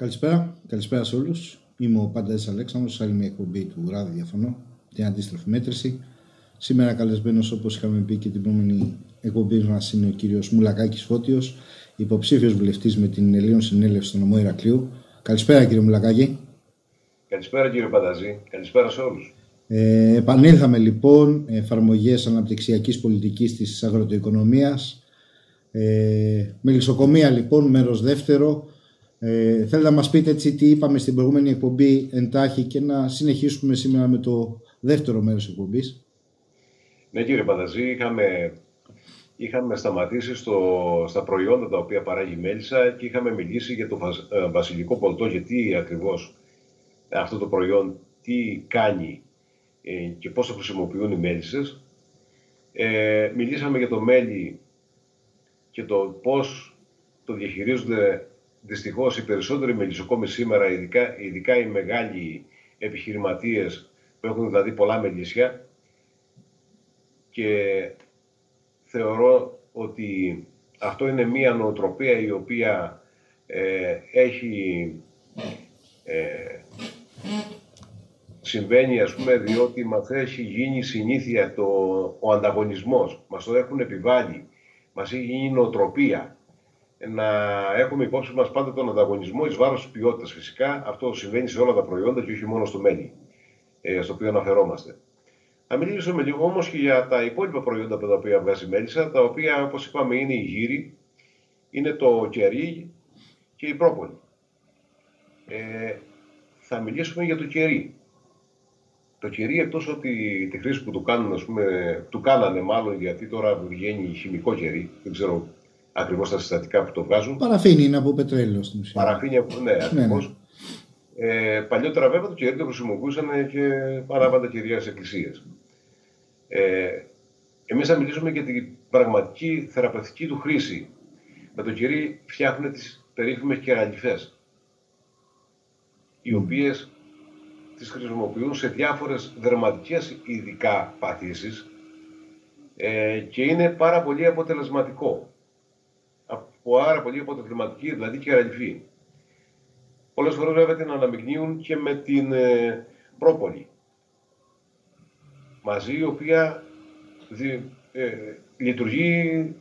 Καλησπέρα, καλησπέρα σε όλους. Είμαι ο Πάντα Αλέξανδρος, σε άλλη μια εκπομπή του Ράδι Διαφωνώ, την αντίστροφη μέτρηση. Σήμερα καλεσμένος όπως είχαμε πει και την προηγούμενη εκπομπή μας είναι ο κύριος Μουλακάκης Φώτιος, υποψήφιος βουλευτής με την Ελλήνων Συνέλευση στο νομό Ηρακλείου. Καλησπέρα κύριε Μουλακάκη. Καλησπέρα κύριε Πανταζή, καλησπέρα σε όλους. Ε, επανήλθαμε λοιπόν εφαρμογές αναπτυξιακής πολιτικής της αγροτοοικονομίας. Ε, μελισσοκομεία λοιπόν, μέρος δεύτερο. Ε, θέλετε να μας πείτε έτσι τι είπαμε στην προηγούμενη εκπομπή εντάχει και να συνεχίσουμε σήμερα με το δεύτερο μέρος της εκπομπής. Ναι κύριε Πανταζή, είχαμε, είχαμε σταματήσει στο, στα προϊόντα τα οποία παράγει η Μέλισσα και είχαμε μιλήσει για το ε, βασιλικό πολτό, γιατί ακριβώς αυτό το προϊόν, τι κάνει ε, και πώς το χρησιμοποιούν οι μέλισσες. Ε, μιλήσαμε για το μέλι και το πώς το διαχειρίζονται Δυστυχώς οι περισσότεροι μελισσοκόμοι σήμερα, ειδικά, ειδικά οι μεγάλοι επιχειρηματίες που έχουν δηλαδή πολλά μελισσιά και θεωρώ ότι αυτό είναι μία νοοτροπία η οποία ε, έχει ε, συμβαίνει ας πούμε διότι μας έχει γίνει συνήθεια το, ο ανταγωνισμός, μας το έχουν επιβάλει, μας έχει γίνει νοοτροπία να έχουμε υπόψη μας πάντα τον ανταγωνισμό εις βάρος της ποιότητας φυσικά. Αυτό συμβαίνει σε όλα τα προϊόντα και όχι μόνο στο μέλι, ε, στο οποίο αναφερόμαστε. Θα μιλήσουμε λίγο όμως και για τα υπόλοιπα προϊόντα τα οποία βγάζει η μέλισσα, τα οποία όπως είπαμε είναι η γύρι, είναι το κερί και η πρόπολη. Ε, θα μιλήσουμε για το κερί. Το κερί εκτός ότι τη χρήση που του κάνουν, ας πούμε, του κάνανε μάλλον γιατί τώρα βγαίνει χημικό κερί, δεν ξέρω ακριβώς τα συστατικά που το βγάζουν. Παραφίνη είναι από πετρέλαιο στην ουσία. Παραφίνη από. Ναι, ακριβώ. Ναι, ναι. Ε, παλιότερα βέβαια το κερί το χρησιμοποιούσαν και παράβαντα κεριά σε εκκλησίε. Ε, Εμείς θα μιλήσουμε για την πραγματική θεραπευτική του χρήση. Με το κερί φτιάχνουν τις περίφημες κεραλιφές, οι οποίες τις χρησιμοποιούν σε διάφορες δερματικές ειδικά παθήσεις ε, και είναι πάρα πολύ αποτελεσματικό από άρα πολύ αποτελεσματική, δηλαδή και αραλυφή. Πολλές φορές βέβαια την αναμειγνύουν και με την ε, πρόπολη. Μαζί η οποία ε, λειτουργεί,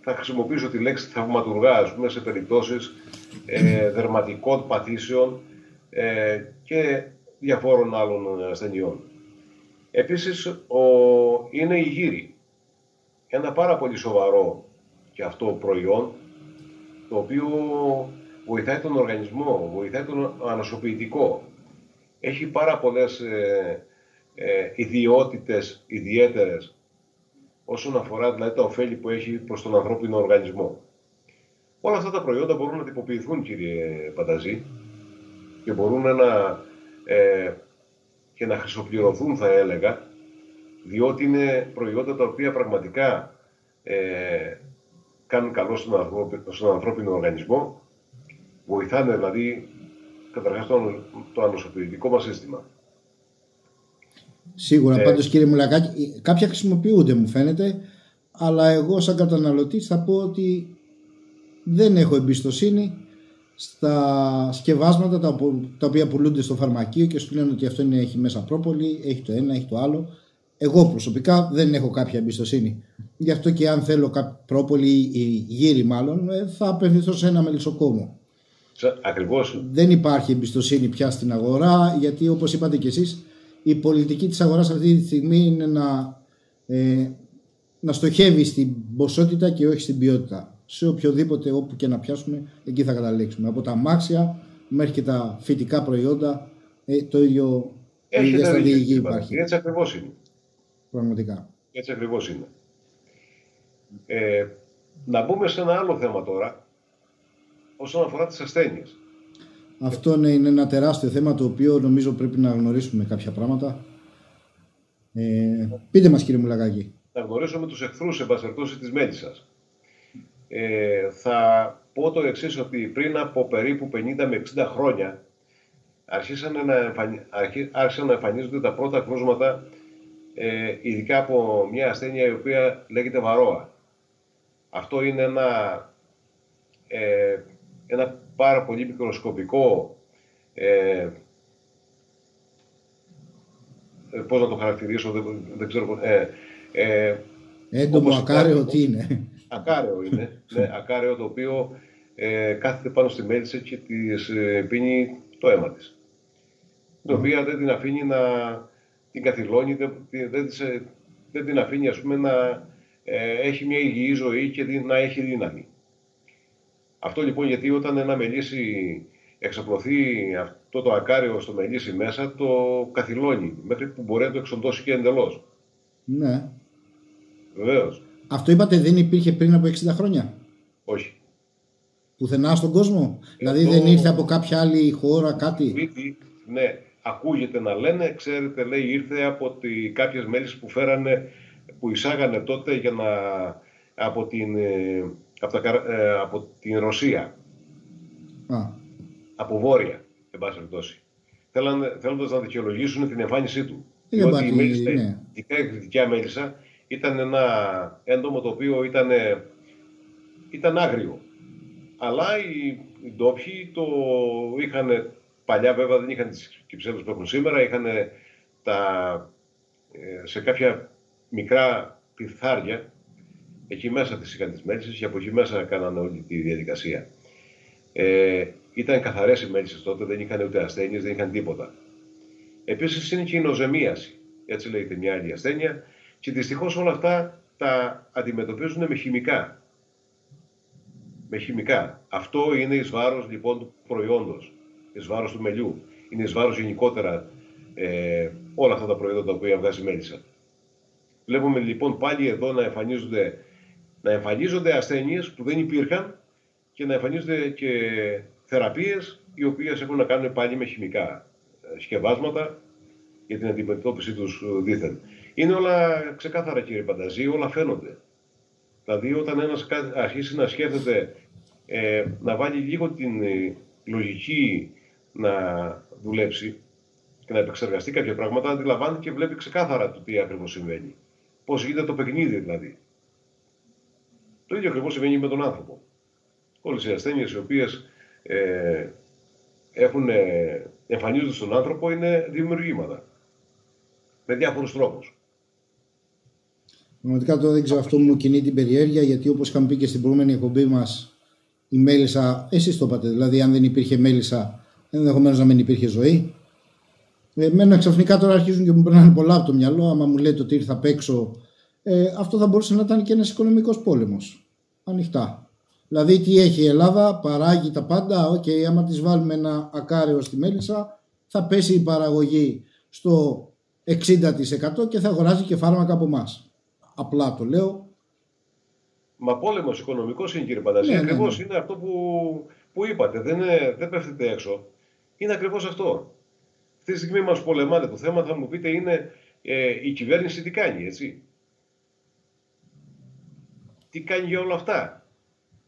θα χρησιμοποιήσω τη λέξη θαυματουργά, ας πούμε, σε περιπτώσεις ε, δερματικών παθήσεων ε, και διαφόρων άλλων ασθενειών. Επίσης, ο, είναι η γύρι. Ένα πάρα πολύ σοβαρό και αυτό προϊόν το οποίο βοηθάει τον οργανισμό, βοηθάει τον ανασωπητικό. Έχει πάρα πολλές ε, ε, ιδιότητες ιδιαίτερες όσον αφορά δηλαδή τα ωφέλη που έχει προς τον ανθρώπινο οργανισμό. Όλα αυτά τα προϊόντα μπορούν να τυποποιηθούν κύριε Πανταζή και μπορούν να, ε, και να χρησιμοποιηθούν θα έλεγα διότι είναι προϊόντα τα οποία πραγματικά ε, κάνουν καλό στον, ανθρώπινο, στον ανθρώπινο οργανισμό, βοηθάνε δηλαδή καταρχάς το, το ανοσοποιητικό μας σύστημα. Σίγουρα, ε, πάντως κύριε Μουλακάκη, κάποια χρησιμοποιούνται μου φαίνεται, αλλά εγώ σαν καταναλωτής θα πω ότι δεν έχω εμπιστοσύνη στα σκευάσματα τα, τα οποία πουλούνται στο φαρμακείο και σου λένε ότι αυτό είναι, έχει μέσα πρόπολη, έχει το ένα, έχει το άλλο. Εγώ προσωπικά δεν έχω κάποια εμπιστοσύνη. Γι' αυτό και αν θέλω πρόπολη ή γύρι μάλλον ε, θα απευθυνθώ σε ένα μελισσοκόμο. Ακριβώς. Δεν υπάρχει εμπιστοσύνη πια στην αγορά γιατί όπως είπατε και εσείς η πολιτική της αγοράς αυτή τη στιγμή είναι να, ε, να στοχεύει στην ποσότητα και όχι στην ποιότητα. Σε οποιοδήποτε όπου και να πιάσουμε εκεί θα καταλήξουμε. Από τα μάξια μέχρι και τα φυτικά προϊόντα ε, το ίδιο Έχει υπάρχει. Έτσι ακριβώς είναι. Πραγματικά. Έτσι ακριβώς είναι. Ε, να μπούμε σε ένα άλλο θέμα τώρα, όσον αφορά τις ασθένειες. Αυτό ναι, είναι ένα τεράστιο θέμα το οποίο νομίζω πρέπει να γνωρίσουμε κάποια πράγματα. Ε, πείτε μας κύριε Μουλακάκη. Να γνωρίσουμε τους εχθρούς σε περιπτώσει της μέλισσας. Ε, θα πω το εξής ότι πριν από περίπου 50 με 60 χρόνια άρχισαν να, άρχισαν να εμφανίζονται τα πρώτα κρούσματα ε, ειδικά από μια ασθένεια η οποία λέγεται βαρόα. Αυτό είναι ένα, ε, ένα πάρα πολύ μικροσκοπικό ε, ε, πώς να το χαρακτηρίσω, δεν, δεν ξέρω. Ε, ε, Έντομο ακάρεο τι είναι; Ακάρεο είναι, ναι, ακάρεο το οποίο ε, κάθεται πάνω στη μέλισσα και της ε, πίνει το αίμα της. Το οποία δεν την αφήνει να την καθυλώνει, δεν, δεν, δεν την αφήνει ας πούμε, να ε, έχει μια υγιή ζωή και να έχει δύναμη. Αυτό λοιπόν γιατί όταν ένα μελίσι εξαπλωθεί αυτό το ακάριο στο μελίσι μέσα, το καθυλώνει μέχρι που μπορεί να το εξοντώσει και εντελώς. Ναι. Βεβαίως. Αυτό είπατε δεν υπήρχε πριν από 60 χρόνια; Όχι. Πουθενά στον κόσμο; Δηλαδή δεν ήρθε από κάποια άλλη χώρα κάτι; Ναι, ακούγεται να λένε, ξέρετε, λέει, ήρθε από τη, κάποιες μέλης που φέρανε, που εισάγανε τότε για να, από την, ε, από, τα, ε, από την Ρωσία. Α. Από βόρεια, εν πάση περιπτώσει. Θέλοντας να δικαιολογήσουν την εμφάνισή του. Είναι Διότι η μέλισσα, ναι. η μέλισσα, ήταν ένα έντομο το οποίο ήταν, ήταν άγριο. Αλλά οι, οι ντόπιοι το είχαν Παλιά βέβαια δεν είχαν τις κυψέλες που έχουν σήμερα, είχαν τα, ε, σε κάποια μικρά πιθάρια, εκεί μέσα τις είχαν τις μέλισσες και από εκεί μέσα κάνανε όλη τη διαδικασία. Ε, ήταν καθαρές οι μέλισσες τότε, δεν είχαν ούτε ασθένειες, δεν είχαν τίποτα. Επίσης είναι και η νοζεμίαση, έτσι λέγεται μια άλλη ασθένεια, και δυστυχώς όλα αυτά τα αντιμετωπίζουν με χημικά. Με χημικά. Αυτό είναι εις βάρος λοιπόν του προϊόντος εις βάρος του μελιού, είναι εις βάρος γενικότερα ε, όλα αυτά τα προϊόντα τα οποία βγάζει η μέλισσα. Βλέπουμε λοιπόν πάλι εδώ να εμφανίζονται, να εμφανίζονται ασθένειες που δεν υπήρχαν και να εμφανίζονται και θεραπείες οι οποίες έχουν να κάνουν πάλι με χημικά ε, σκευάσματα για την αντιμετώπιση τους ε, δίθεν. Είναι όλα ξεκάθαρα κύριε Πανταζή, όλα φαίνονται. Δηλαδή όταν ένας αρχίσει να σκέφτεται ε, να βάλει λίγο την ε, λογική να δουλέψει και να επεξεργαστεί κάποια πράγματα, αντιλαμβάνεται και βλέπει ξεκάθαρα το τι ακριβώς συμβαίνει. Πώς γίνεται το παιχνίδι δηλαδή. Το ίδιο ακριβώς συμβαίνει με τον άνθρωπο. Όλες οι ασθένειες οι οποίες ε, έχουν, ε, εμφανίζονται στον άνθρωπο είναι δημιουργήματα. Με διάφορους τρόπους. Πραγματικά τώρα δεν ξέρω, αυτό μου κινεί την περιέργεια γιατί όπως είχαμε πει και στην προηγούμενη εκπομπή μας, η μέλισσα, εσείς το είπατε, δηλαδή αν δεν υπήρχε μέλισσα ενδεχομένως να μην υπήρχε ζωή. Εμένα ξαφνικά τώρα αρχίζουν και μου περνάνε πολλά από το μυαλό. Άμα μου λέτε ότι ήρθα απ' έξω, ε, αυτό θα μπορούσε να ήταν και ένας οικονομικός πόλεμος. Ανοιχτά. Δηλαδή, τι έχει η Ελλάδα, παράγει τα πάντα. OK, okay, άμα της βάλουμε ένα ακάρεο στη μέλισσα, θα πέσει η παραγωγή στο 60% και θα αγοράζει και φάρμακα από εμάς. Απλά το λέω. Μα πόλεμος οικονομικός είναι κύριε Πανταζή. Ναι, ναι, Ακριβώς ναι. είναι αυτό που, που είπατε. Δεν, δεν πέφτετε έξω είναι ακριβώς αυτό. Αυτή τη στιγμή μας πολεμάτε. Το θέμα θα μου πείτε είναι ε, η κυβέρνηση τι κάνει, έτσι; Τι κάνει για όλα αυτά;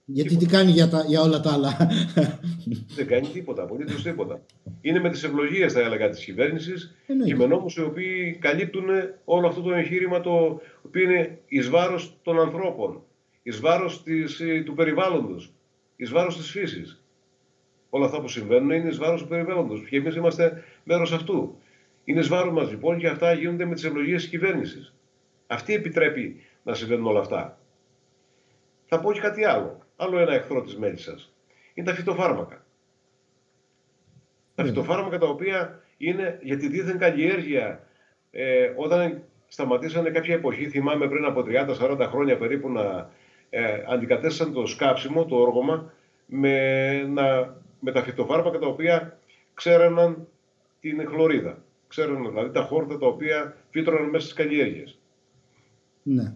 Γιατί τι κάνει για, τα, για όλα τα άλλα; Δεν κάνει τίποτα, απολύτως τίποτα. Είναι με τις ευλογίες, θα έλεγα, της κυβέρνησης και με νόμου οι οποίοι καλύπτουν όλο αυτό το εγχείρημα το οποίο είναι εις βάρος των ανθρώπων, εις βάρος ε, του περιβάλλοντος, εις βάρος της φύσης όλα αυτά που συμβαίνουν είναι εις βάρος του περιβάλλοντος. Και εμείς είμαστε μέρος αυτού. Είναι εις βάρος μας λοιπόν και αυτά γίνονται με τις ευλογίες της κυβέρνησης. Αυτή επιτρέπει να συμβαίνουν όλα αυτά. Θα πω και κάτι άλλο. Άλλο ένα εχθρό της μέλισσα. Είναι τα φυτοφάρμακα. Τα ναι. φυτοφάρμακα τα οποία είναι για τη δίθεν καλλιέργεια. Ε, όταν σταματήσανε κάποια εποχή, θυμάμαι πριν από 30-40 χρόνια περίπου, να ε, αντικατέστησαν το σκάψιμο, το όργωμα, με να με τα φυτοφάρμακα τα οποία ξέραναν την χλωρίδα. Ξέραναν δηλαδή τα χόρτα τα οποία φύτρωναν μέσα στις καλλιέργειες. Ναι.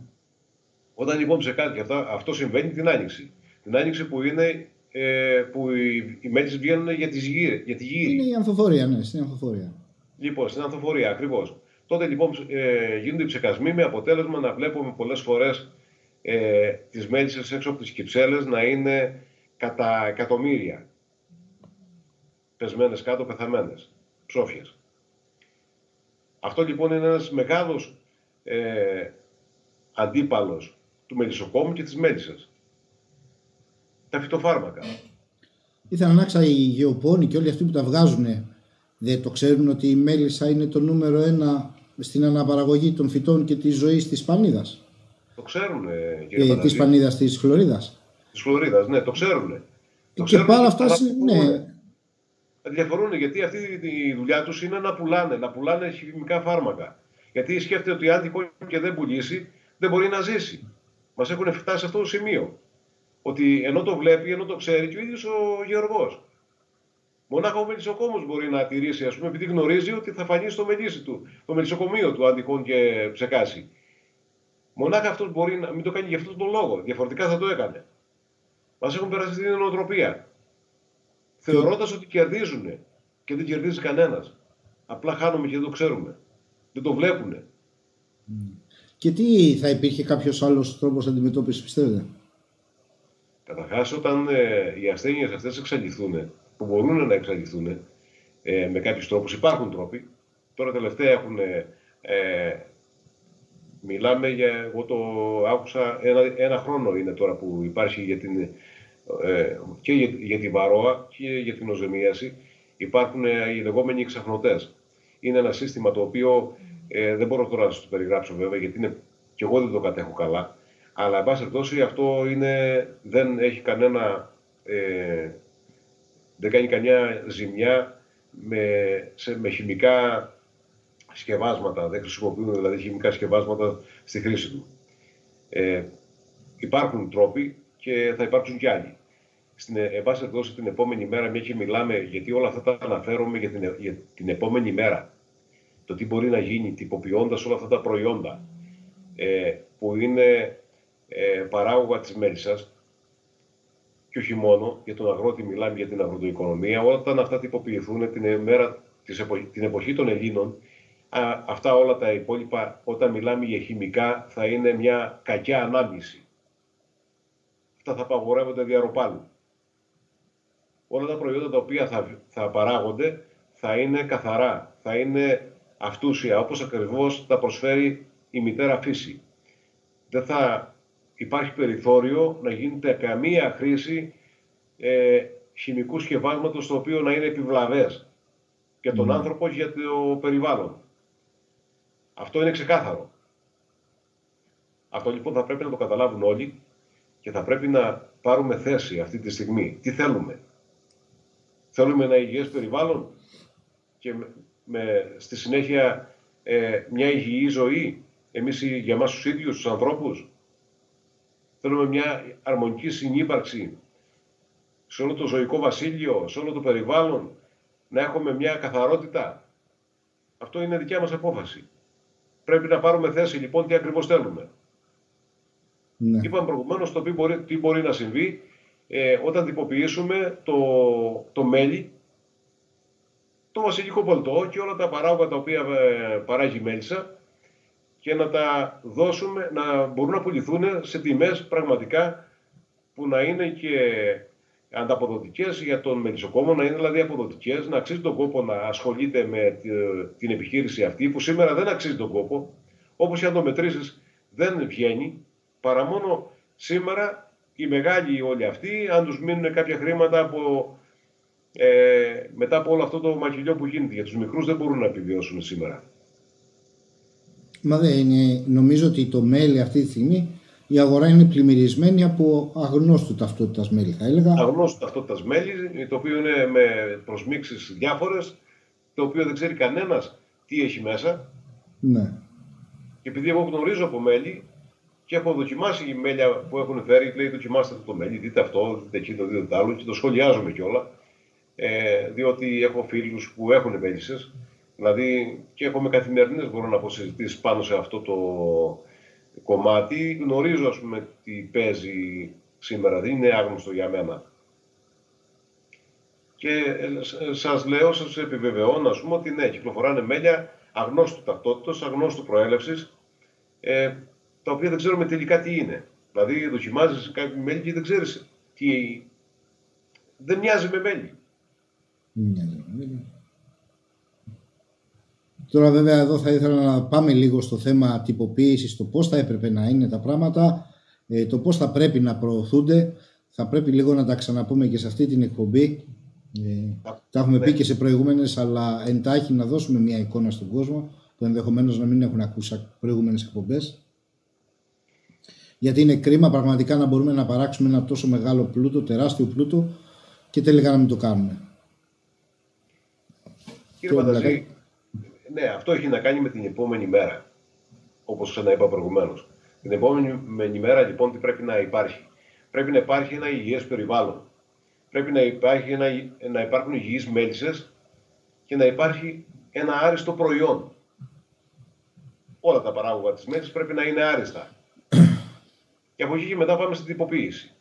Όταν λοιπόν σε κάτι αυτά, αυτό συμβαίνει την άνοιξη. Την άνοιξη που είναι ε, που οι, οι βγαίνουν για, τις γύρε, για τη γύρι. Είναι η ανθοφορία, ναι, στην ανθοφορία. Λοιπόν, στην ανθοφορία, ακριβώς. Τότε λοιπόν ε, γίνονται οι ψεκασμοί με αποτέλεσμα να βλέπουμε πολλές φορές ε, τις μέλισσε έξω από τις κυψέλες να είναι κατά εκατομμύρια πεσμένες κάτω, πεθαμένες, ψόφιες. Αυτό λοιπόν είναι ένας μεγάλος ε, αντίπαλος του μελισσοκόμου και της μέλισσας. Τα φυτοφάρμακα. ήθελα να ξέρω οι γεωπόνοι και όλοι αυτοί που τα βγάζουν δεν το ξέρουν ότι η μέλισσα είναι το νούμερο ένα στην αναπαραγωγή των φυτών και της ζωής της Πανίδας. Το ξέρουν, κύριε ε, Της Πανίδας, της Χλωρίδας. Της Χλωρίδας, ναι, το ξέρουν. Το και πάρα αυτά, ναι. Διαφορούν γιατί αυτή η δουλειά τους είναι να πουλάνε, να πουλάνε χημικά φάρμακα. Γιατί σκέφτεται ότι αν τυχόν και δεν πουλήσει, δεν μπορεί να ζήσει. Μας έχουν φτάσει σε αυτό το σημείο. Ότι ενώ το βλέπει, ενώ το ξέρει και ο ίδιος ο Γεωργός. Μονάχα ο μελισσοκόμος μπορεί να τηρήσει, ας πούμε, επειδή γνωρίζει ότι θα φανεί στο μελίσι του, το μελισσοκομείο του, αν τυχόν και ψεκάσει. Μονάχα αυτός μπορεί να μην το κάνει για αυτόν τον λόγο. Διαφορετικά θα το έκανε. Μας έχουν περάσει την νοοτροπία. Θεωρώντας ότι κερδίζουν και δεν κερδίζει κανένας. Απλά χάνουμε και δεν το ξέρουμε. Δεν το βλέπουν. Και τι θα υπήρχε κάποιος άλλος τρόπος αντιμετώπισης, πιστεύετε; Καταρχάς, όταν ε, οι ασθένειες αυτές εξαλειφθούν, που μπορούν να εξαλειφθούν ε, με κάποιους τρόπους, υπάρχουν τρόποι. Τώρα τελευταία έχουν. Ε, ε, μιλάμε για. Εγώ το άκουσα ένα, ένα χρόνο είναι τώρα που υπάρχει για την, ε, και για, για την βαρόα και για την οζεμίαση. Υπάρχουν οι λεγόμενοι εξαφνωτέ. Είναι ένα σύστημα το οποίο ε, δεν μπορώ τώρα να σας το περιγράψω βέβαια, γιατί είναι, και εγώ δεν το κατέχω καλά. Αλλά, εν πάση περιπτώσει, αυτό είναι, δεν έχει κανένα. Ε, δεν κάνει κανένα ζημιά με, σε, με χημικά σκευάσματα. Δεν χρησιμοποιούν δηλαδή χημικά σκευάσματα στη χρήση του. Ε, υπάρχουν τρόποι και θα υπάρξουν κι άλλοι. Στην εν πάση περιπτώσει, την επόμενη μέρα, μια και μιλάμε, γιατί όλα αυτά τα αναφέρομαι για την, για την επόμενη μέρα το τι μπορεί να γίνει τυποποιώντας όλα αυτά τα προϊόντα ε, που είναι ε, παράγωγα της μέλισσας και όχι μόνο, για τον αγρότη μιλάμε για την αγροτοοικονομία, όταν αυτά τυποποιηθούν την, μέρα, την εποχή των Ελλήνων, αυτά όλα τα υπόλοιπα, όταν μιλάμε για χημικά, θα είναι μια κακιά ανάμνηση. Αυτά θα απαγορεύονται διαρροπάλου. Όλα τα προϊόντα τα οποία θα, θα παράγονται θα είναι καθαρά, θα είναι αυτούσια, όπως ακριβώς τα προσφέρει η μητέρα φύση. Δεν θα υπάρχει περιθώριο να γίνεται καμία χρήση ε, χημικού σκευάσματος το οποίο να είναι επιβλαβές για τον mm. άνθρωπο και για το περιβάλλον. Αυτό είναι ξεκάθαρο. Αυτό λοιπόν θα πρέπει να το καταλάβουν όλοι και θα πρέπει να πάρουμε θέση αυτή τη στιγμή. Τι θέλουμε; Θέλουμε ένα υγιές περιβάλλον; Και με, στη συνέχεια ε, μια υγιή ζωή, εμείς για μας τους ίδιους, τους ανθρώπους; Θέλουμε μια αρμονική συνύπαρξη σε όλο το ζωικό βασίλειο, σε όλο το περιβάλλον, να έχουμε μια καθαρότητα; Αυτό είναι δικιά μας απόφαση. Πρέπει να πάρουμε θέση λοιπόν τι ακριβώς θέλουμε. Ναι. Είπαμε προηγουμένως το τι μπορεί, να συμβεί. Ε, όταν τυποποιήσουμε το, το μέλι το βασιλικό πολτό και όλα τα παράγωγα τα οποία ε, παράγει η μέλισσα και να τα δώσουμε, να μπορούν να πουληθούν σε τιμές πραγματικά που να είναι και ανταποδοτικές για τον μελισσοκόμο, να είναι δηλαδή αποδοτικές, να αξίζει τον κόπο να ασχολείται με την επιχείρηση αυτή που σήμερα δεν αξίζει τον κόπο, όπως και αν το μετρήσεις δεν βγαίνει, παρά μόνο σήμερα οι μεγάλοι όλοι αυτοί, αν τους μείνουν κάποια χρήματα από ε, μετά από όλο αυτό το μαχηλιό που γίνεται. Για τους μικρούς δεν μπορούν να επιβιώσουν σήμερα. Μα δεν είναι, νομίζω ότι το μέλι αυτή τη στιγμή η αγορά είναι πλημμυρισμένη από αγνώστου ταυτότητας μέλι θα έλεγα. Αγνώστου ταυτότητας μέλι, το οποίο είναι με προσμίξεις διάφορες, το οποίο δεν ξέρει κανένας τι έχει μέσα. Ναι. Και επειδή εγώ γνωρίζω από μέλι και έχω δοκιμάσει οι μέλια που έχουν φέρει, λέει δοκιμάστε το μέλι, δείτε αυτό, δείτε εκείνο, δείτε το άλλο και το σχολιάζουμε κιόλα ε, διότι έχω φίλους που έχουν μέλισσες, δηλαδή και έχω με καθημερινές μπορώ να πω συζητήσεις πάνω σε αυτό το κομμάτι. Γνωρίζω ας πούμε τι παίζει σήμερα, δεν είναι άγνωστο για μένα. Και ε, σας λέω, σας επιβεβαιώνω ας πούμε ότι ναι, κυκλοφοράνε μέλια αγνώστου ταυτότητας, αγνώστου προέλευσης, ε, τα οποία δεν ξέρουμε τελικά τι είναι. Δηλαδή δοκιμάζεις κάποιο μέλι και δεν ξέρεις τι... Δεν μοιάζει με μέλι. Τώρα βέβαια εδώ θα ήθελα να πάμε λίγο στο θέμα τυποποίησης, το πώς θα έπρεπε να είναι τα πράγματα, ε, το πώς θα πρέπει να προωθούνται. θα πρέπει λίγο να τα ξαναπούμε και σε αυτή την εκπομπή. Ε, τα έχουμε πει ναι. και σε προηγούμενες, αλλά εντάχει να δώσουμε μια εικόνα στον κόσμο που ενδεχομένως να μην έχουν ακούσει προηγούμενες εκπομπές. Γιατί είναι κρίμα πραγματικά να μπορούμε να παράξουμε ένα τόσο μεγάλο πλούτο, τεράστιο πλούτο και τελικά να μην το κάνουμε. Κύριε Πανταζή, ναι, αυτό έχει να κάνει με την επόμενη μέρα, όπως ξαναείπα προηγουμένως. Την επόμενη μέρα λοιπόν τι πρέπει να υπάρχει. Πρέπει να υπάρχει ένα υγιές περιβάλλον. Πρέπει να, υπάρχει ένα, να υπάρχουν υγιείς μέλισσες και να υπάρχει ένα άριστο προϊόν. Όλα τα παράγωγα της μέλισσας πρέπει να είναι άριστα. Και από εκεί και μετά πάμε στην τυποποίηση.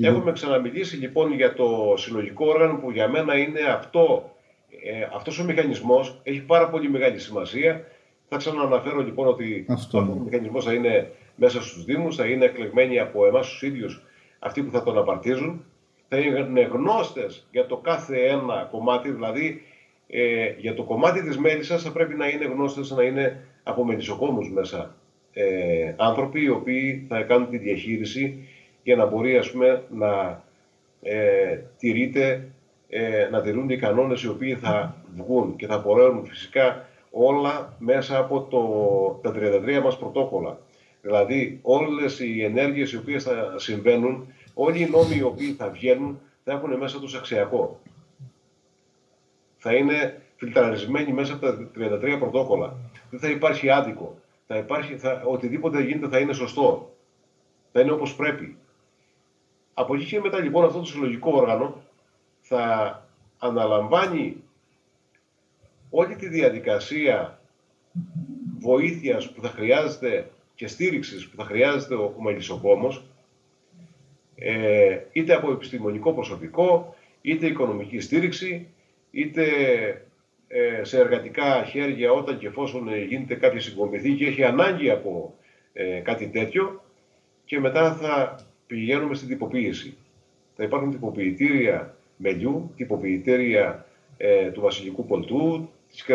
Έχουμε ξαναμιλήσει λοιπόν για το συλλογικό όργανο που για μένα είναι αυτό. Ε, αυτός ο μηχανισμός έχει πάρα πολύ μεγάλη σημασία. Θα ξανααναφέρω λοιπόν ότι αυτός. ο μηχανισμός θα είναι μέσα στους Δήμους, θα είναι εκλεγμένοι από εμάς τους ίδιους αυτοί που θα τον απαρτίζουν. Θα είναι γνώστες για το κάθε ένα κομμάτι, δηλαδή ε, για το κομμάτι της μέλισσας θα πρέπει να είναι γνώστες, να είναι από μελισσοκόμους μέσα ε, άνθρωποι οι οποίοι θα κάνουν τη διαχείριση για να μπορεί ας πούμε, να ε, τηρείται, ε, να τηρούνται οι κανόνες οι οποίοι θα βγουν και θα απορρέουν φυσικά όλα μέσα από το, τα 33 μας πρωτόκολλα. Δηλαδή όλες οι ενέργειες οι οποίες θα συμβαίνουν, όλοι οι νόμοι οι οποίοι θα βγαίνουν θα έχουν μέσα τους αξιακό. Θα είναι φιλτραρισμένοι μέσα από τα 33 πρωτόκολλα. Δεν θα υπάρχει άδικο θα υπάρχει, θα, οτιδήποτε γίνεται θα είναι σωστό. Θα είναι όπως πρέπει. Από εκεί και μετά λοιπόν αυτό το συλλογικό όργανο θα αναλαμβάνει όλη τη διαδικασία βοήθειας που θα χρειάζεται και στήριξης που θα χρειάζεται ο, ο ε, είτε από επιστημονικό προσωπικό, είτε οικονομική στήριξη, είτε ε, σε εργατικά χέρια όταν και εφόσον ε, γίνεται κάποια συγκομιδή και έχει ανάγκη από ε, κάτι τέτοιο και μετά θα πηγαίνουμε στην τυποποίηση. Θα υπάρχουν τυποποιητήρια μελιού, τυποποιητήρια του βασιλικού πολτού,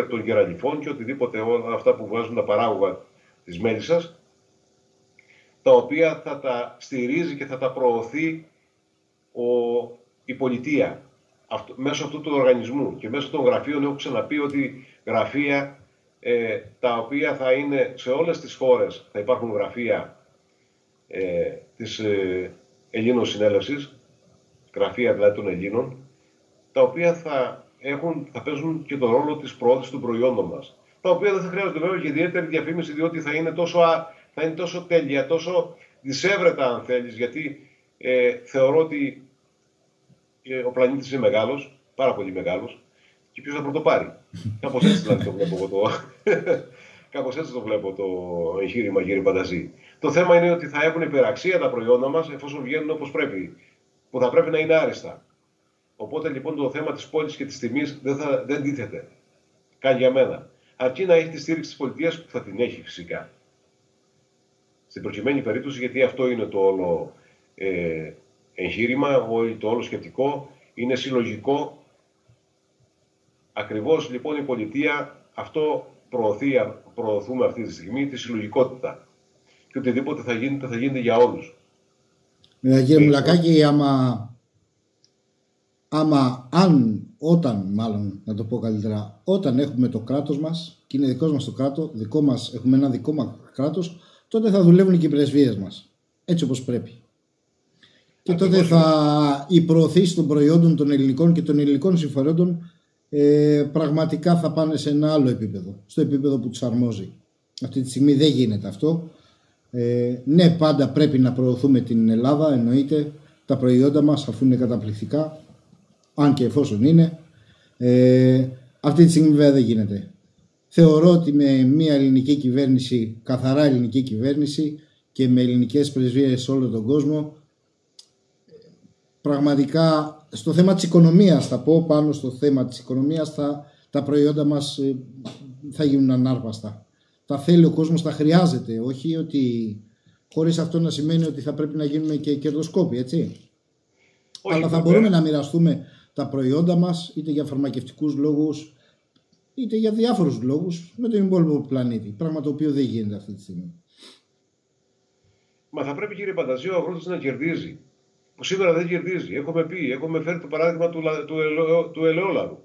των γεραλιφών και οτιδήποτε όλα αυτά που βγάζουν τα παράγωγα της μέλισσας, τα οποία θα τα στηρίζει και θα τα προωθεί ο, η πολιτεία αυτό, μέσω αυτού του οργανισμού και μέσω των γραφείων έχω ξαναπεί ότι γραφεία ε, τα οποία θα είναι σε όλες τις χώρες θα υπάρχουν γραφεία ε, της ε, Ελλήνων Συνέλευσης, γραφεία δηλαδή των Ελλήνων, τα οποία θα, έχουν, θα παίζουν και τον ρόλο της πρόοδης των προϊόντων μας. Τα οποία δεν θα χρειάζονται βέβαια και ιδιαίτερη διαφήμιση, διότι θα είναι τόσο, θα είναι τόσο τέλεια, τόσο δυσέβρετα αν θέλεις, γιατί ε, θεωρώ ότι ο πλανήτης είναι μεγάλος, πάρα πολύ μεγάλος, και ποιος θα πρωτοπάρει. Κάπως έτσι δηλαδή το βλέπω εγώ το. Κάπως έτσι το βλέπω το εγχείρημα, κύριε Πανταζή. Το θέμα είναι ότι θα έχουν υπεραξία τα προϊόντα μας εφόσον βγαίνουν όπως πρέπει. Που θα πρέπει να είναι άριστα. Οπότε λοιπόν το θέμα της πόλη και της τιμής δεν, θα, δεν τίθεται. Καν για μένα. Αρκεί να έχει τη στήριξη της πολιτείας που θα την έχει φυσικά. Στην προκειμένη περίπτωση, γιατί αυτό είναι το όλο ε, εγχείρημα, το όλο σκεπτικό είναι συλλογικό. Ακριβώς λοιπόν η πολιτεία αυτό προωθεί, προωθούμε αυτή τη στιγμή, τη συλλογικότητα. Και οτιδήποτε θα γίνεται, θα γίνεται για όλους. Ε, κύριε Μουλακάκη, άμα, άμα, αν, όταν μάλλον, να το πω καλύτερα, όταν έχουμε το κράτος μας και είναι δικός μας το κράτος, δικό μας, έχουμε ένα δικό μας κράτος, τότε θα δουλεύουν και οι πρεσβείες μας. Έτσι όπως πρέπει. Και τότε θα η προωθήση των προϊόντων των ελληνικών και των ελληνικών συμφερόντων ε, πραγματικά θα πάνε σε ένα άλλο επίπεδο, στο επίπεδο που τους αρμόζει. Αυτή τη στιγμή δεν γίνεται αυτό. Ε, ναι, πάντα πρέπει να προωθούμε την Ελλάδα, εννοείται, τα προϊόντα μας αφού είναι καταπληκτικά, αν και εφόσον είναι. Ε, αυτή τη στιγμή βέβαια δεν γίνεται. Θεωρώ ότι με μια ελληνική κυβέρνηση, καθαρά ελληνική κυβέρνηση και με ελληνικές πρεσβείες σε όλο τον κόσμο πραγματικά στο θέμα της οικονομίας θα πω πάνω στο θέμα της οικονομίας θα, τα προϊόντα μας ε, θα γίνουν ανάρπαστα. Τα θέλει ο κόσμος, τα χρειάζεται, όχι ότι χωρίς αυτό να σημαίνει ότι θα πρέπει να γίνουμε και κερδοσκόποι, έτσι. Αλλά θα μπορούμε να μοιραστούμε τα προϊόντα μας είτε για φαρμακευτικούς λόγους είτε για διάφορους λόγους με τον υπόλοιπο πλανήτη, πράγμα το οποίο δεν γίνεται αυτή τη στιγμή. Μα θα πρέπει κύριε Πανταζή ο αγρότης να κερδίζει. Που σήμερα δεν κερδίζει. Έχουμε πει, έχουμε φέρει το παράδειγμα του, του, ελαιό, του ελαιόλαδου.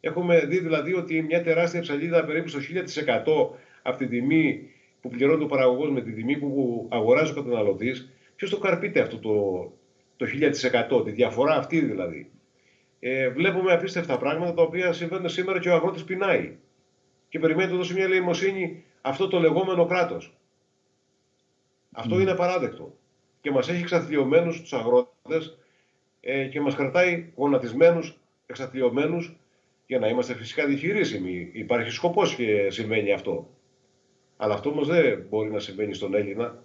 Έχουμε δει δηλαδή ότι μια τεράστια ψαλίδα περίπου στο 1000% από την τιμή που πληρώνει ο παραγωγός με τη τιμή που αγοράζει ο καταναλωτής, ποιος το καρπείται αυτό το, το 1000%, τη διαφορά αυτή δηλαδή. Ε, βλέπουμε απίστευτα πράγματα τα οποία συμβαίνουν σήμερα και ο αγρότης πεινάει. Και περιμένει να δώσει μια ελεημοσύνη αυτό το λεγόμενο κράτος. Αυτό είναι απαράδεκτο. Και μας έχει εξαθλειωμένου τους αγρότες ε, και μας κρατάει γονατισμένους, εξαθλειωμένου για να είμαστε φυσικά διχειρήσιμοι. Υπάρχει σκοπός και συμβαίνει αυτό. Αλλά αυτό όμως δεν μπορεί να συμβαίνει στον Έλληνα.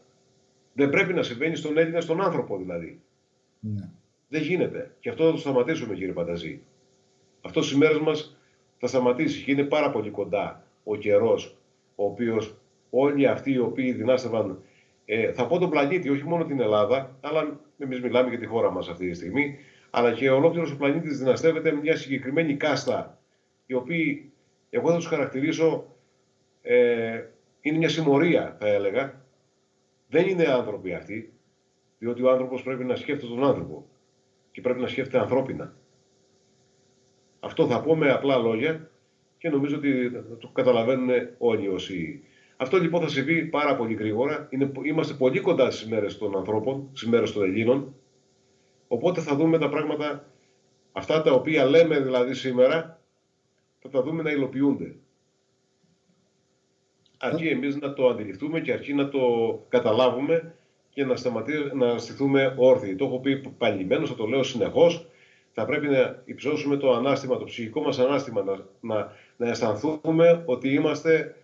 Δεν πρέπει να συμβαίνει στον Έλληνα, στον άνθρωπο δηλαδή. Ναι. Δεν γίνεται. Και αυτό θα το σταματήσουμε, κύριε Πανταζή. Αυτό στις μέρες μας θα σταματήσει και είναι πάρα πολύ κοντά ο καιρός, ο οποίος όλοι αυτοί οι οποίοι δυνάστευαν, ε, θα πω τον πλανήτη, όχι μόνο την Ελλάδα, αλλά εμείς μιλάμε για τη χώρα μας αυτή τη στιγμή, αλλά και ολόκληρος ο πλανήτης δυναστεύεται μια συγκεκριμένη κάστα, οι οποίοι εγώ θα τους χαρακτηρίσω, ε, είναι μια συμμορία, θα έλεγα. Δεν είναι άνθρωποι αυτοί, διότι ο άνθρωπος πρέπει να σκέφτεται τον άνθρωπο και πρέπει να σκέφτεται ανθρώπινα. Αυτό θα πω με απλά λόγια και νομίζω ότι το καταλαβαίνουν όλοι όσοι. Αυτό λοιπόν θα συμβεί πάρα πολύ γρήγορα. Είναι, είμαστε πολύ κοντά στις μέρες των ανθρώπων, στις μέρες των Ελλήνων. Οπότε θα δούμε τα πράγματα, αυτά τα οποία λέμε δηλαδή σήμερα, θα τα δούμε να υλοποιούνται. Αρκεί εμείς να το αντιληφθούμε και αρκεί να το καταλάβουμε και να, να στηθούμε όρθιοι. Το έχω πει παλιμένο, θα το λέω συνεχώς. Θα πρέπει να υψώσουμε το ανάστημα, το ψυχικό μας ανάστημα, να, να, να αισθανθούμε ότι είμαστε,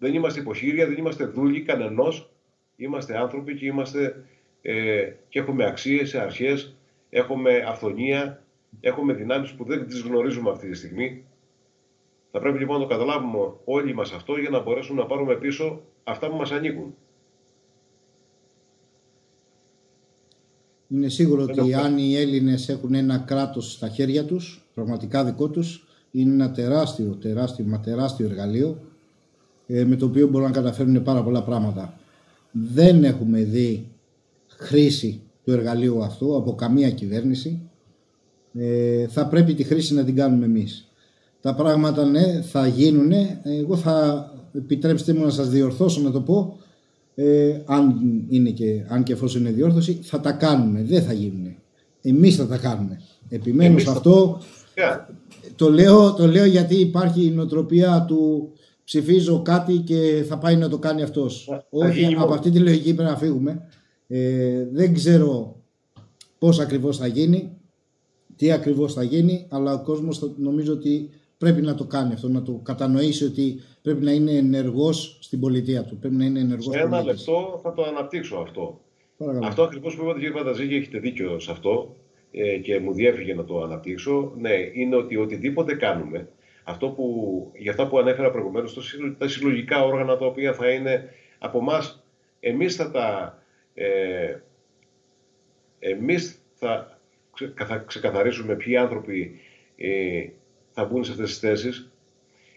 δεν είμαστε υποχείρια, δεν είμαστε δούλοι κανενός. Είμαστε άνθρωποι και, είμαστε, ε, και έχουμε αξίες, αρχές, έχουμε αυθονία, έχουμε δυνάμεις που δεν τις γνωρίζουμε αυτή τη στιγμή. Θα πρέπει λοιπόν να το καταλάβουμε όλοι μας αυτό για να μπορέσουμε να πάρουμε πίσω αυτά που μας ανήκουν. Είναι σίγουρο ότι αν οι Έλληνες έχουν ένα κράτος στα χέρια τους, πραγματικά δικό τους, είναι ένα τεράστιο, τεράστιο, μα τεράστιο εργαλείο ε, με το οποίο μπορούν να καταφέρουν πάρα πολλά πράγματα. Δεν έχουμε δει χρήση του εργαλείου αυτού από καμία κυβέρνηση. Ε, θα πρέπει τη χρήση να την κάνουμε εμείς. Τα πράγματα ναι, θα γίνουν. Εγώ θα επιτρέψτε μου να σας διορθώσω να το πω ε, αν, είναι και, αν και εφόσον είναι διόρθωση, θα τα κάνουμε. Δεν θα γίνουν. Εμείς θα τα κάνουμε. Επιμένω σε αυτό. Το, λέω, το λέω γιατί υπάρχει η νοοτροπία του ψηφίζω κάτι και θα πάει να το κάνει αυτός. Όχι, από αυτή τη λογική πρέπει να φύγουμε. Ε, δεν ξέρω πώς ακριβώς θα γίνει, τι ακριβώς θα γίνει, αλλά ο κόσμος νομίζω ότι πρέπει να το κάνει αυτό, να το κατανοήσει ότι πρέπει να είναι ενεργός στην πολιτεία του. Πρέπει να είναι ενεργός σε ένα λεπτό θα το αναπτύξω αυτό. Παρακαλώ. Αυτό ακριβώς που είπατε, κύριε Πανταζήγη, έχετε δίκιο σε αυτό ε, και μου διέφυγε να το αναπτύξω. Ναι, είναι ότι οτιδήποτε κάνουμε, αυτό που, για αυτά που ανέφερα προηγουμένως, τα συλλογικά όργανα τα οποία θα είναι από εμάς, εμείς θα τα. Ε, εμείς θα ξεκαθαρίσουμε ποιοι άνθρωποι ε, θα μπουν σε αυτές τις θέσεις.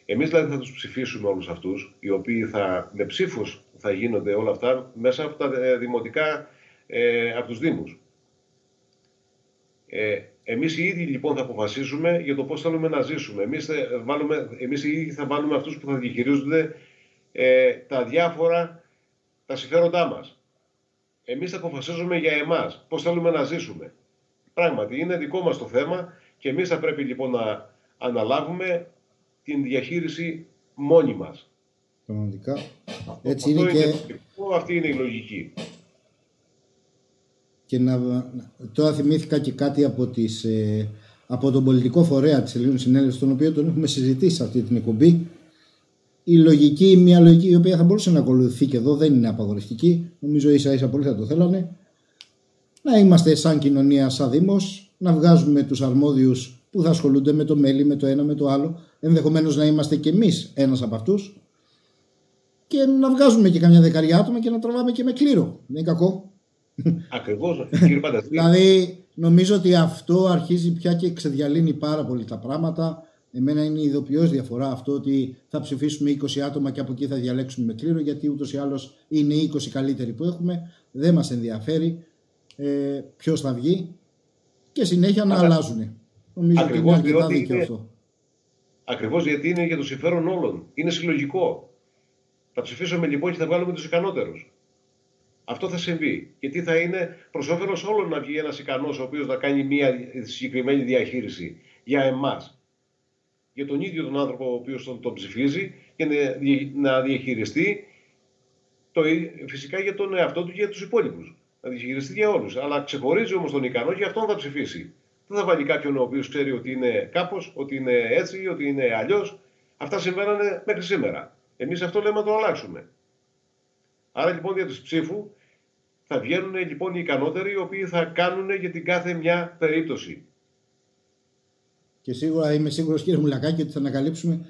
Εμείς δηλαδή θα τους ψηφίσουμε όλους αυτούς, οι οποίοι θα, με ψήφους θα γίνονται όλα αυτά μέσα από τα ε, δημοτικά, ε, από τους Δήμους. Ε, εμείς οι ίδιοι λοιπόν θα αποφασίσουμε για το πώς θέλουμε να ζήσουμε. Εμείς, θα βάλουμε, εμείς οι ίδιοι θα βάλουμε αυτούς που θα διαχειρίζονται ε, τα διάφορα, τα συμφέροντά μας. Εμείς θα αποφασίζουμε για εμάς πώς θέλουμε να ζήσουμε. Πράγματι, είναι δικό μας το θέμα και εμείς θα πρέπει λοιπόν να αναλάβουμε την διαχείριση μόνοι μας. Πραγματικά. Έτσι είναι, και... αυτή είναι η λογική. Και να... τώρα θυμήθηκα και κάτι από, τις, ε, από τον πολιτικό φορέα της Ελλήνων Συνέλευσης, τον οποίο τον έχουμε συζητήσει σε αυτή την εκπομπή. Η λογική, μια λογική η οποία θα μπορούσε να ακολουθεί και εδώ δεν είναι απαγορευτική. Νομίζω ίσα ίσα πολύ θα το θέλανε. Να είμαστε σαν κοινωνία, σαν Δήμος, να βγάζουμε τους αρμόδιους που θα ασχολούνται με το μέλι, με το ένα, με το άλλο. Ενδεχομένως να είμαστε κι εμείς ένας από αυτούς. Και να βγάζουμε και καμιά δεκαριά άτομα και να τραβάμε και με κλήρο. Δεν είναι κακό. Ακριβώς, κύριε Πανταζή. δηλαδή, νομίζω ότι αυτό αρχίζει πια και ξεδιαλύνει πάρα πολύ τα πράγματα. Εμένα είναι ειδοποιώς διαφορά αυτό ότι θα ψηφίσουμε 20 άτομα και από εκεί θα διαλέξουμε με κλήρο, γιατί ούτως ή άλλως είναι 20 καλύτεροι που έχουμε. Δεν μας ενδιαφέρει. ε, ποιος θα βγει και συνέχεια να αλλάζουν. Νομίζω ότι είναι αρκετά δίκαιο αυτό. Ακριβώς γιατί είναι για το συμφέρον όλων. Είναι συλλογικό. Θα ψηφίσουμε λοιπόν και θα βγάλουμε τους ικανότερους. Αυτό θα συμβεί. Και τι θα είναι προ όφελο όλων να βγει ένας ικανός ο οποίος να κάνει μια συγκεκριμένη διαχείριση για εμάς. Για τον ίδιο τον άνθρωπο ο οποίος τον, τον ψηφίζει και να διαχειριστεί το, φυσικά για τον εαυτό του και για τους υπόλοιπους. Να διαχειριστεί για όλους. Αλλά ξεχωρίζει όμως τον ικανό και αυτόν θα ψηφίσει. Δεν θα βάλει κάποιον ο οποίος ξέρει ότι είναι κάπως, ότι είναι έτσι, ότι είναι αλλιώς. Αυτά συμβαίνανε μέχρι σήμερα. Εμείς αυτό λέμε να το αλλάξουμε. Άρα λοιπόν για τους ψήφου θα βγαίνουν λοιπόν οι ικανότεροι οι οποίοι θα κάνουν για την κάθε μια περίπτωση. Και σίγουρα είμαι σίγουρος κύριε Μουλακάκη ότι θα ανακαλύψουμε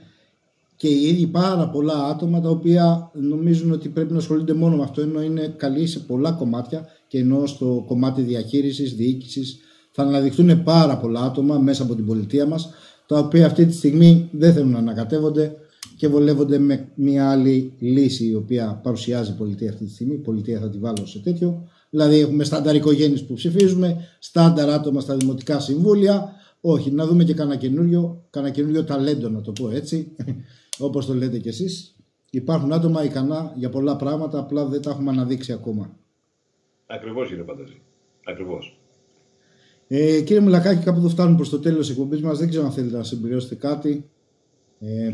και οι ίδιοι πάρα πολλά άτομα τα οποία νομίζουν ότι πρέπει να ασχολούνται μόνο με αυτό ενώ είναι καλοί σε πολλά κομμάτια και ενώ στο κομμάτι διαχείρισης, διοίκησης θα αναδειχθούν πάρα πολλά άτομα μέσα από την πολιτεία μας τα οποία αυτή τη στιγμή δεν θέλουν να ανακατεύονται και βολεύονται με μια άλλη λύση η οποία παρουσιάζει η πολιτεία αυτή τη στιγμή. Η πολιτεία θα τη βάλω σε τέτοιο. Δηλαδή έχουμε στάνταρ οικογένειες που ψηφίζουμε, στάνταρ άτομα στα δημοτικά συμβούλια. Όχι, να δούμε και κανένα καινούριο, κανένα καινούριο ταλέντο να το πω έτσι, όπως το λέτε κι εσείς. Υπάρχουν άτομα ικανά για πολλά πράγματα, απλά δεν τα έχουμε αναδείξει ακόμα. Ακριβώς κύριε Πανταζή. Ακριβώς. Ε, κύριε Μουλακάκη, κάπου εδώ φτάνουμε προς το τέλος της εκπομπής μας. Δεν ξέρω αν θέλετε να συμπληρώσετε κάτι ε,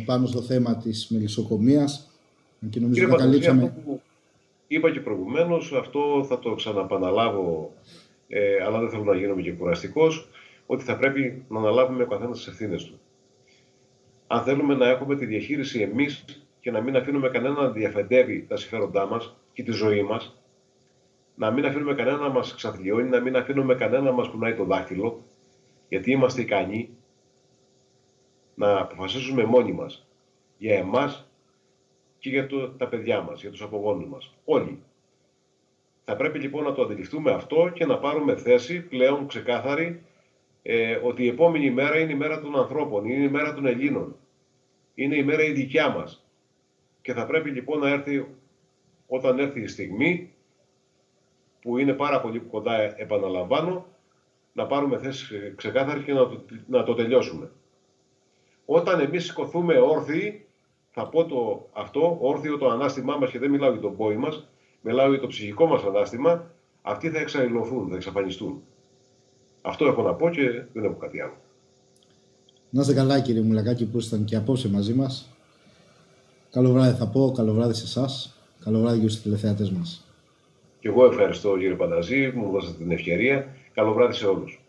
πάνω στο θέμα της μελισσοκομείας. Και νομίζω Κύριε καλύψαμε... Αυτό που είπα και προηγουμένως, αυτό θα το ξαναπαναλάβω, ε, αλλά δεν θέλω να γίνομαι και κουραστικός, ότι θα πρέπει να αναλάβουμε ο καθένας τις ευθύνες του. Αν θέλουμε να έχουμε τη διαχείριση εμείς και να μην αφήνουμε κανένα να διαφεντεύει τα συμφέροντά μας και τη ζωή μας, να μην αφήνουμε κανένα να μας ξαθλιώνει, να μην αφήνουμε κανένα να μας κουνάει το δάχτυλο, γιατί είμαστε ικανοί να αποφασίσουμε μόνοι μας για εμάς και για το, τα παιδιά μας, για τους απογόνους μας. Όλοι. Θα πρέπει λοιπόν να το αντιληφθούμε αυτό και να πάρουμε θέση πλέον ξεκάθαρη ε, ότι η επόμενη μέρα είναι η μέρα των ανθρώπων, είναι η μέρα των Ελλήνων. Είναι η μέρα η δικιά μας. Και θα πρέπει λοιπόν να έρθει όταν έρθει η στιγμή που είναι πάρα πολύ κοντά επαναλαμβάνω να πάρουμε θέση ξεκάθαρη και να το, να το τελειώσουμε. Όταν εμείς σηκωθούμε όρθιοι, θα πω το αυτό, όρθιο το ανάστημά μας και δεν μιλάω για τον πόη μας, μιλάω για το ψυχικό μας ανάστημα, αυτοί θα εξαϊλωθούν, θα εξαφανιστούν. Αυτό έχω να πω και δεν έχω κάτι άλλο. Να είστε καλά κύριε Μουλακάκη που ήσταν και απόψε μαζί μας. Καλό βράδυ θα πω, καλό βράδυ σε εσάς. Καλό βράδυ και στους τηλεθεατές μας. Και εγώ ευχαριστώ κύριε Πανταζή που μου δώσατε την ευκαιρία. Καλό βράδυ σε όλους.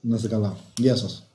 Να είστε καλά. Γεια σας.